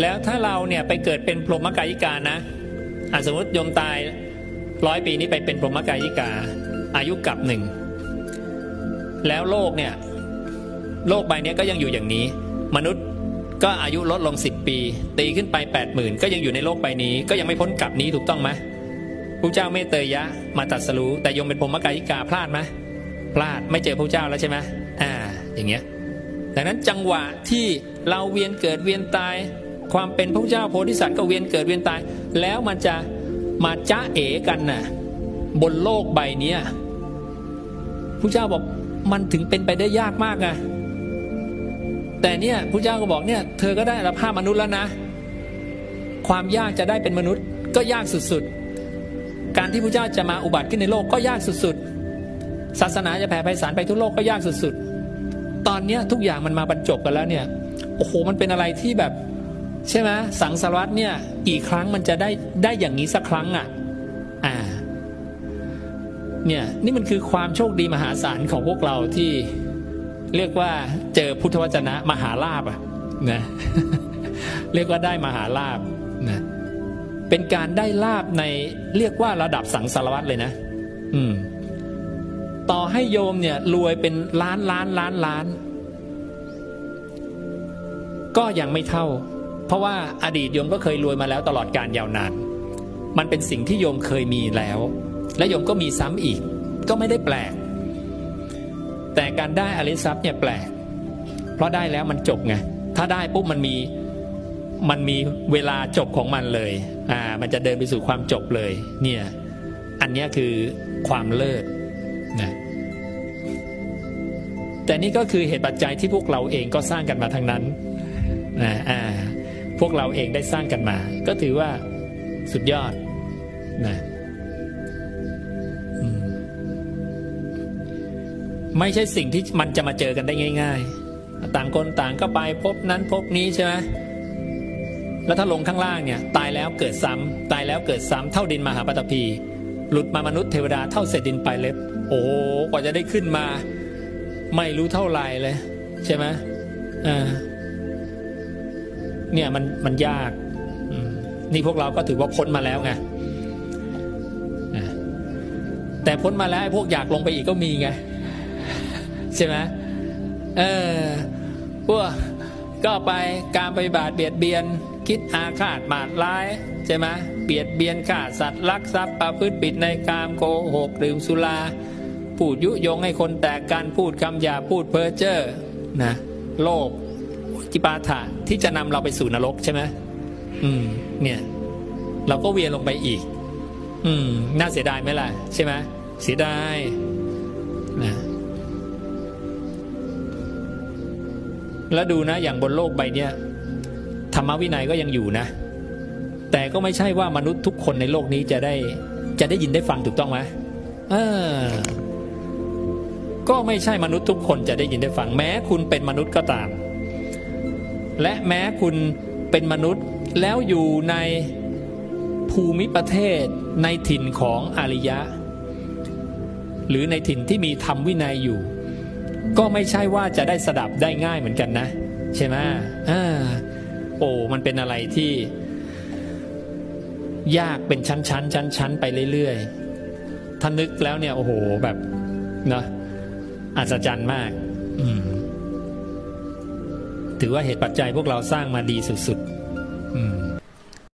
แล้วถ้าเราเนี่ยไปเกิดเป็นพรหมกายิกานะอะสมมติโยมตายร้อยปีนี้ไปเป็นพรหมกายิกา อายุกับหนึ่ง แล้วโลกเนี่ยโลกใบนี้ก็ยังอยู่อย่างนี้ มนุษย์ก็อายุลดลงสิบปี ตีขึ้นไปแปดหมื่นก็ยังอยู่ในโลกใบนี้ ก็ยังไม่พ้นกับนี้ถูกต้องไหมพระเจ้าเมตเตยะ มาตัดสรู้แต่ยมเป็นพรหมกายิกาพลาดไหมพลาดไม่เจอพระเจ้าแล้วใช่ไหมอ่า อย่างเงี้ยดังนั้นจังหวะที่เราเวียนเกิดเวียนตาย ความเป็นพระเจ้าโพธิสัตว์ก็เวียนเกิดเวียนตาย แล้วมันจะมาจ้าเอกันน่ะบนโลกใบนี้พระเจ้าบอกมันถึงเป็นไปได้ยากมากไงแต่เนี่ยพระเจ้าก็บอกเนี่ยเธอก็ได้รับภาพมนุษย์แล้วนะ ความยากจะได้เป็นมนุษย์ ก็ยากสุดๆ การที่พระเจ้าจะมาอุบัติขึ้นในโลกก็ยากสุดๆ ศาสนาจะแผ่ไพศาลไปทุกโลกก็ยากสุดๆ ตอนเนี้ยทุกอย่างมันมาบรรจบกันแล้วเนี่ย โอ้โหมันเป็นอะไรที่แบบ ใช่ไหมสังสารวัตเนี่ยกี่ครั้งมันจะได้ได้อย่างนี้สักครั้งอะอ่าเนี่ยนี่มันคือความโชคดีมหาศาลของพวกเราที่เรียกว่าเจอพุทธวจนะมหาลาบอะนะเรียกว่าได้มหาลาบนะเป็นการได้ลาบในเรียกว่าระดับสังสารวัตเลยนะ อืม ต่อให้โยมเนี่ยรวยเป็นล้านล้านล้านล้าน ก็ยังไม่เท่า เพราะว่าอดีตโยมก็เคยรวยมาแล้วตลอดการยาวนาน มันเป็นสิ่งที่โยมเคยมีแล้ว และโยมก็มีซ้ำอีก ก็ไม่ได้แปลก แต่การได้อริทรัพย์เนี่ยแปลก เพราะได้แล้วมันจบไง ถ้าได้ปุ๊บมันมีมันมีเวลาจบของมันเลย อ่า มันจะเดินไปสู่ความจบเลย เนี่ย อันนี้คือความเลิศนะแต่นี่ก็คือเหตุปัจจัยที่พวกเราเองก็สร้างกันมาทั้งนั้นนะอ่า พวกเราเองได้สร้างกันมา ก็ถือว่าสุดยอดนะไม่ใช่สิ่งที่มันจะมาเจอกันได้ง่าย ๆ ต่างคนต่างก็ไปพบนั้นพบนี้ใช่ไหมแล้วถ้าลงข้างล่างเนี่ย ตายแล้วเกิดซ้ำตายแล้วเกิดซ้ำเท่าดินมหาปฐพี หลุดมามนุษย์เทวดาเท่าเศษดินปลายเล็บ โอ้กว่าจะได้ขึ้นมา ไม่รู้เท่าไหร่เลย ใช่ไหมอ่า เนี่ยมันมันยาก นี่พวกเราก็ถือว่าพ้นมาแล้วไงแต่พ้นมาแล้วไอ้พวกอยากลงไปอีกก็มีไงใช่ไหมเออพวกก็ไปการไปบาดเบียดเบียน คิดอาฆาตมาดร้ายใช่ไหมเบียดเบียนฆ่าสัตว์ลักทรัพย์ประพฤติผิดในกามโกหกดื่มสุราพูดยุยงให้คนแตกกันพูดคำหยาพูดเพ้อเจ้อนะโลภ กิปาถะที่จะนำเราไปสู่นรกใช่ไหมอืม เนี่ย เราก็เวียนลงไปอีก อืม น่าเสียดายไหมล่ะ ใช่ไหมเสียดายนะแล้วดูนะ อย่างบนโลกใบเนี้ยธรรมวินัยก็ยังอยู่นะ แต่ก็ไม่ใช่ว่ามนุษย์ทุกคนในโลกนี้จะได้ จะได้ยินได้ฟังถูกต้องไหมเออก็ไม่ใช่มนุษย์ทุกคนจะได้ยินได้ฟังแม้คุณเป็นมนุษย์ก็ตาม และแม้คุณเป็นมนุษย์แล้วอยู่ในภูมิประเทศในถิ่นของอริยะ หรือในถิ่นที่มีธรรมวินัยอยู่ ก็ไม่ใช่ว่าจะได้สดับได้ง่ายเหมือนกันนะ ใช่ไหมอ่าโอ้มันเป็นอะไรที่ยากเป็นชั้นชั้นชั้นชั้นไปเรื่อยๆ ถ้านึกแล้วเนี่ย โอ้โหแบบเนาะอัศจรรย์มาก อืม ถือว่าเหตุปัจจัยพวกเราสร้างมาดีสุดๆอืม